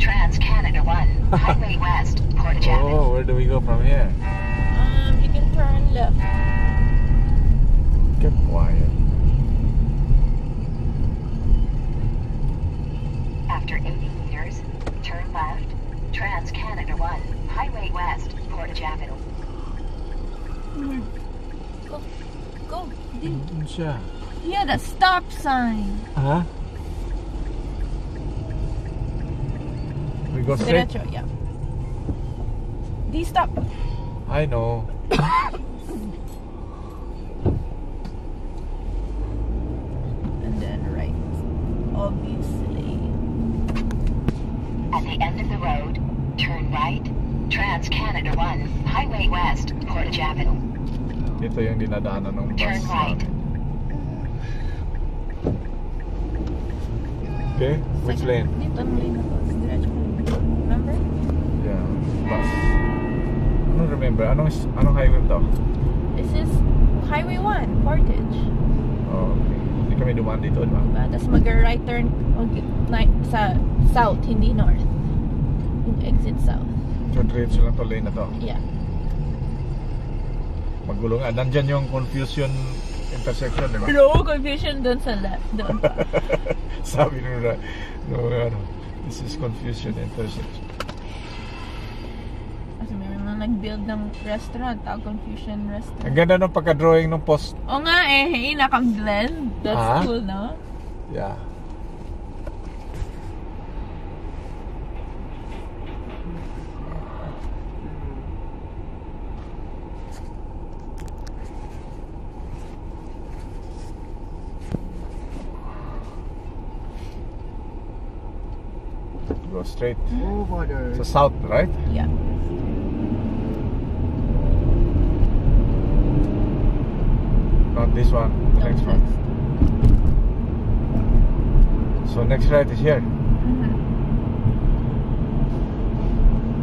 Trans Canada 1, Highway West, Portageddon. Oh, where do we go from here? Um, you can turn left. Get quiet. After 80 meters, turn left. Trans Canada 1, Highway West, Portage Avenue. Mm-hmm. Go. Go. Di. Ano siya? Yeah, the stop sign. Ha? We go straight? Diretso, yeah. D stop. I know. And then right. Obviously. At the end of the road, turn right. Trans Canada 1, Highway West, Portage Avenue. Ito yung dinadaanan ng bus. Turn right. namin. Okay, which lane? Dito ang lane na to. Diretso ko. Remember? Yeah, bus. I don't remember. Anong, anong highway to? This is Highway 1, Portage. Oh, okay. Hindi kami dumaan dito, di ba? Diba? Tapos mag-right turn okay, sa south, hindi north. Exit south. So, diretso lang to lane na to. Yeah. Magulo nga. Ah, nandyan yung confusion intersection, di ba? No confusion doon sa left. Doon. Sabi nung na, nung ano, this is confusion intersection. Nag-build ng restaurant, tawag confusion Ang restaurant. ganda ng pagka-drawing ng post. O nga eh, hey, naka-blend. That's Ah? cool, no? Yeah. Go straight. Over there. Sa south, right? Yeah. Not this one. The next one. So next right is here. Mhm.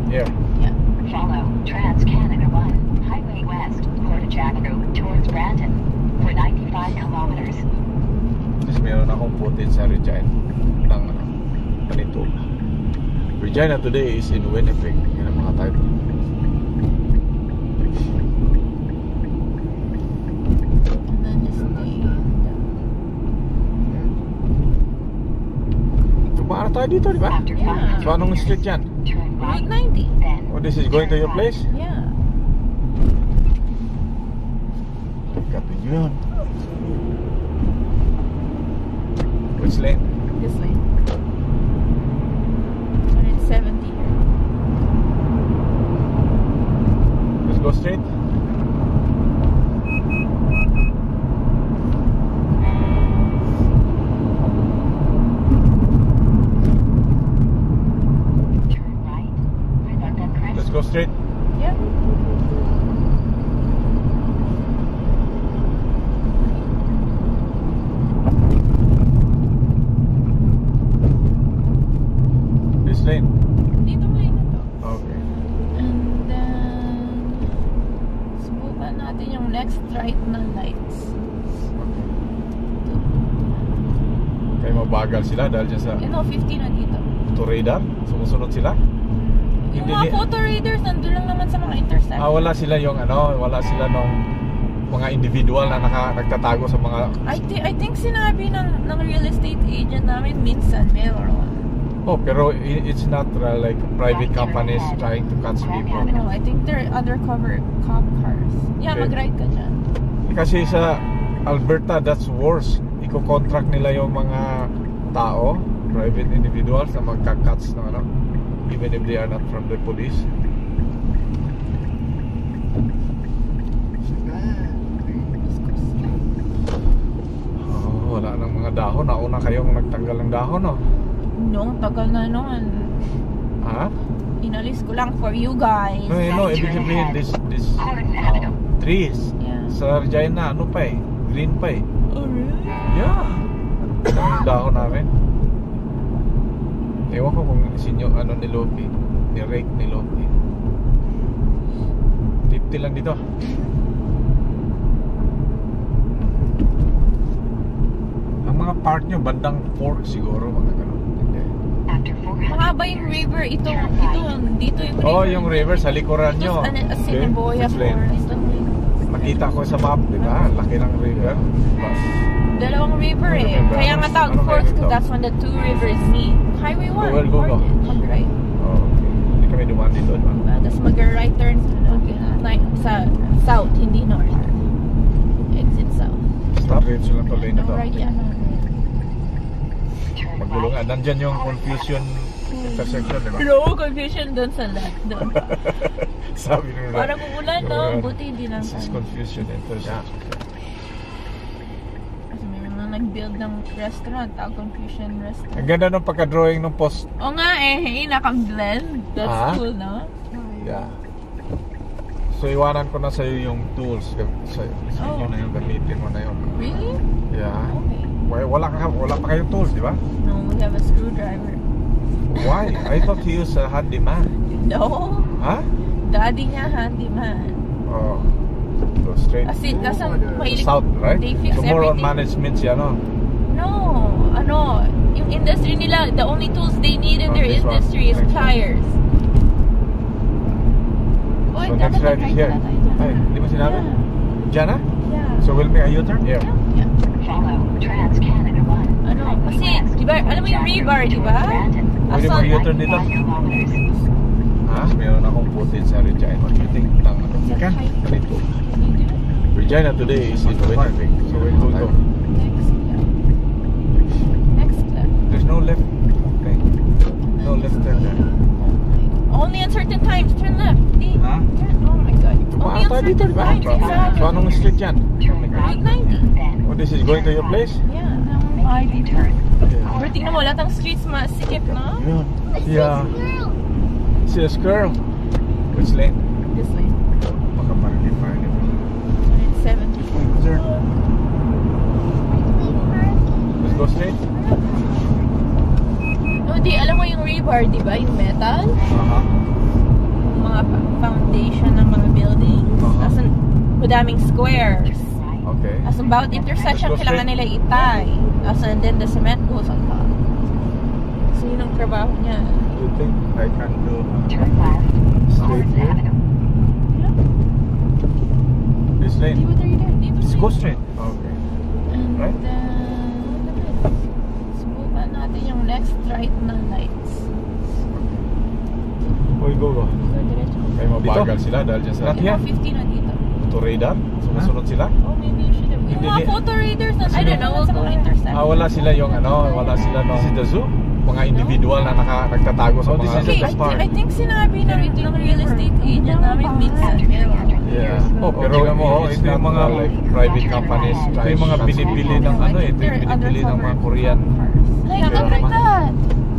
Here. Yeah. Follow Trans Canada 1, Highway West, Portage Avenue towards Brandon for 95 kilometers. Tapos meron akong footage sa Regina ng ano, ganito. Regina today is in Winnipeg. Yan ang mga type. And then just stay. Tumaara tayo dito, di ba? After Yeah. 500 So anong meters, street yan? turn right. Route 90. Then Oh, this is going to your place? Yeah. Kapit yun. Which lane. Mabagal sila dahil dyan sa You know, 50 na dito. to radar. Sumusunod sila. Yung Hindi mga photo readers, nandun lang naman sa mga intersection. Ah, wala sila yung ano, wala sila nung mga individual na naka, nagtatago sa mga I, thi- I think sinabi ng, ng real estate agent namin minsan meron. Oh, pero i- it's not uh, like private companies trying to catch people. No, I think they're undercover cop cars. Yeah, Okay. mag-ride ka dyan. Kasi sa Alberta, that's worse. Iko-contract nila yung mga tao, private individuals na magka-catch ng ano, even if they are not from the police. Oh, wala nang mga dahon. Nauna kayong nagtanggal ng dahon, no? Noong tagal na noon, Ha? inalis ko lang for you guys. No, eh, no, ibig sabihin this, this uh, trees. Yeah. Sa Regina, ano pa eh? Green pa eh. Oh, really? Yeah. Ang yung dahon namin. Ewan ko kung sinyo ano ni Loki. Ni Rake ni Loki. 50 lang dito. Ang mga park nyo, bandang fork siguro. Mga ganun. Hindi. After 400 Mga Mahaba yung river. Ito, ito, dito yung river. Oh, yung river sa likuran Ito nyo. sa ano. Forest. Nakita ko sa map, di ba? Laki ng river. Bus. Dalawang river eh. Ano? Kaya nga tawag Ano forks because that's when the two rivers meet. Highway 1. Go, well, go, go. Mag-right. Oh, okay. Hindi kami dumaan dito, di ba? Diba? Tapos mag-right turn like, sa south, hindi north. Exit south. Stop. Lang to lane na to. right, yeah. Magulungan. Nandyan yung confusion intersection, di ba? No confusion dun sa left. Doon. Sabi nila. Parang umulan, no? Buti hindi lang. This is confusion intersection. Mga nag-build ng restaurant, tawag confusion Ang restaurant. ganda ng pagka-drawing ng post. O nga eh, hey, naka-blend. That's Ah? cool, no? Yeah. So, iwanan ko na sa'yo yung tools. Sa, sa Oh. na yung gamitin mo na yun. Really? Yeah. Okay. Why, wala, ka, wala pa kayong tools, di ba? No, we have a screwdriver. Why? I thought you use a handyman. No? Ha? Daddy niya handyman. Oh. So, straight Kasi, kasi mahilig, south, right? they fix so, more on everything. management siya, no? No, uh, ano, yung industry nila, the only tools they need in Oh, their this uh, one. industry is pliers. Oy, So, next dapat right is here. pala tayo dyan. Ay, di ba sinabi? Yeah. Diyan na? Yeah. So, we'll make a U-turn? Here. Yeah. Follow Trans-Canada 1. Ano, kasi, di ba, alam mo yung rebar, di ba? Pwede Asan- mag-U-turn dito? 5 Meron akong footage sa Regina. What do you think? Tang, ano? Kan? Ganito. Can you do it? Regina today is in winter. So, we will go. Next. Next left. There's no left. Okay. No left turn there. Only at certain times, turn left. Di, Ha? turn, oh my god. Only Tumaan at tayo dito, certain di ba? times, exactly. so, anong street yan? Turn. Route 90. Oh, this is going to your place? Yeah. make a turn. Pero tingnan mo, lahat ng streets masikip, no? Yeah. See a squirrel? Which lane? This way. Makaparking pa rin ito. 170. Sir. Let's go straight? No, di, alam mo yung rebar, di ba? Yung metal? Uh-huh. Yung mga foundation ng mga buildings. Uh-huh. As madaming squares. Okay. As bawat intersection, kailangan nila itay. As in, then the cement goes on top. So, yun ang trabaho niya. Do you think I can do Turn left. straight here? Avenue. This lane? ba tayo there? Dito Let's go straight. Okay. And Right? then, subukan natin yung next right na lights. Uy, go, go. So. Kaya mabagal sila dahil dyan sa... Not here? 50 na dito. To radar? Sumusunod sila? Oh, maybe you should have. Yung mga photo readers na, I don't know, we'll go intercept. Ah, wala sila yung ano, wala sila no. This is the zoo? Mga individual na naka, nagtatago sa Oh, mga... Okay, I, thi- I think sinabi na ito yung real estate agent namin minsan. After 300 Yeah. Oh, pero mo, oh, ito yung mga like private companies. Ito yung mga binibili ng ano, ito yung binibili ng mga Korean. Like, that!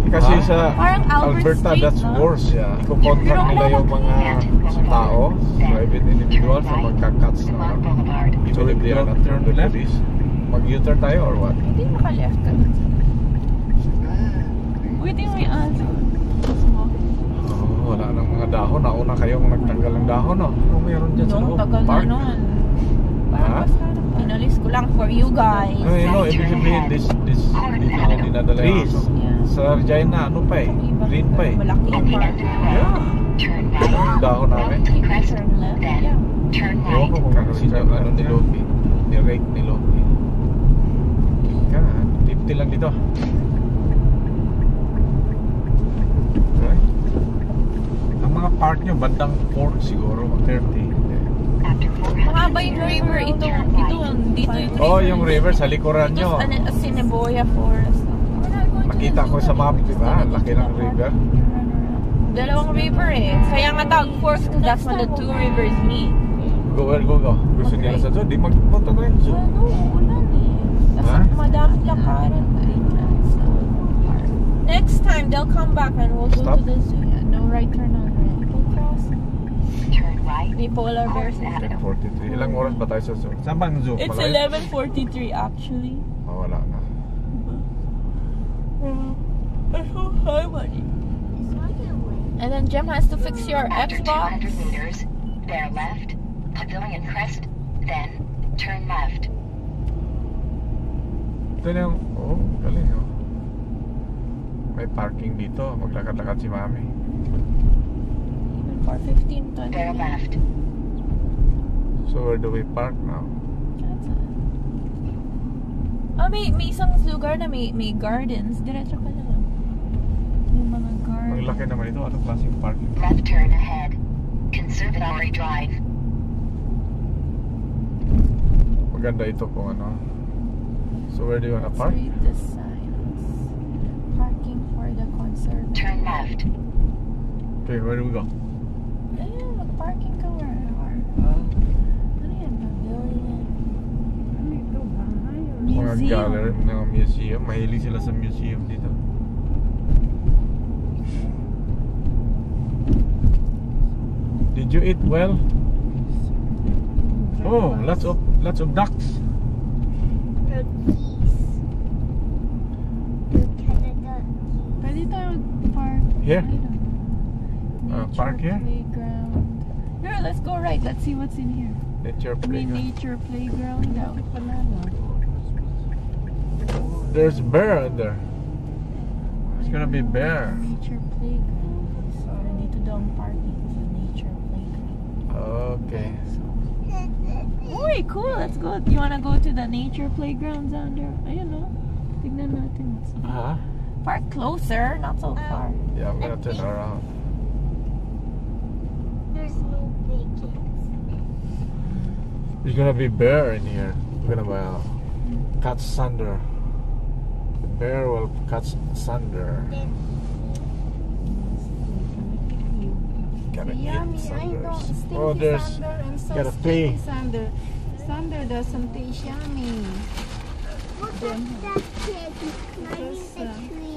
Kasi sa Alberta, that's worse. Yeah. Iko-contract nila yung mga tao, private individuals na magka-cuts ng. Boulevard. So if they are not turn to left, mag-U-turn tayo or what? Hindi naka-left ka. Mo yung answer. Oh, wala nang mga dahon. Nauna kayong nagtanggal ng dahon, no? Ano meron dyan sa Nung loob? tagal na Park? nun. Ha? Parang Inalis ko lang for you guys. No, you know, ibig sabihin, this, this, dito na dinadala yung aso. Yeah. Sa Regina, ano pa eh? Green pa eh. Malaki yung park. Yeah. turn Yung right. dahon namin. Turn left. Yeah. turn Ewan ko right. kung kakasin yung ano ni Loki. Ni-rake ni Loki. Ka, 50 lang dito. Right? Ang mga park nyo, bandang 4 siguro, 30. After 400 Mahaba yung river. Ito, ito, dito yung river. Oh, yung river sa likuran Ito nyo. sa ano, Assiniboia Forest. Nakita ko sa map, di ba? Laki ng river. Dalawang river eh. Kaya nga tawag forks because that's when the two rivers meet. Go, well, go, go. Gusto Okay. nila sa zoo. Di sa zoo. Ano, ulan eh. Kasi madami lakaran sa. Next time, they'll come back and we'll go Stop. to the zoo. Yeah, no right turn on May polar bears Lawrence and Avenue. 43. Ilang oras ba tayo sa zoo? Saan ba ang zoo? It's Malayo? 11.43 actually. Oh, wala na. I so high money. And then Jem has to fix your After 200 Xbox. meters, bear left. Pavilion Crest. Then, turn left. Ito na yung, oh, galing oh. May parking dito. Maglakad-lakad si Mami. Even for 15 to Bear left. So where do we park now? That's a... Ah, may, may isang lugar na may, may gardens. Diretso ka na lang. May mga gardens. Ang laki naman ito. Anong klaseng parking? Left turn ahead. Conservatory Drive. Maganda ito kung ano. So where do you wanna Let's park? read the signs. Parking for the concert. Turn left. Okay, where do we go? Mga Museum. gallery ng museum. Mahilig sila sa museum dito. Did you eat well? Oh, lots of lots of ducks. Pwede tayo mag-park. Here? I don't. Uh, park here? Playground. Let's go right. Let's see what's in here. Nature May playground. nature playground daw. There's bear in there. It's gonna be bear. Nature playground. So, dito daw ang parking sa nature playground. Okay. Uy, cool. Let's go. You wanna go to the nature playground down there? Ayun no. Tignan natin. what's in- Uh-huh. Park closer, not so far. Yeah, I'm gonna turn around. There's no pigeons. There's gonna be bear in here. We're gonna uh, cut sunder. The bear will cut sunder. Gonna Yummy, eat I know. Stinky Oh, there's sander and so gotta stinky pee. sander. Sander doesn't taste yummy. Look at that kid. Climbing the tree.